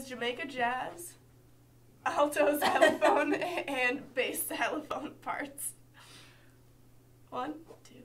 is Jamaica jazz, alto xylophone, and bass xylophone parts. One, two.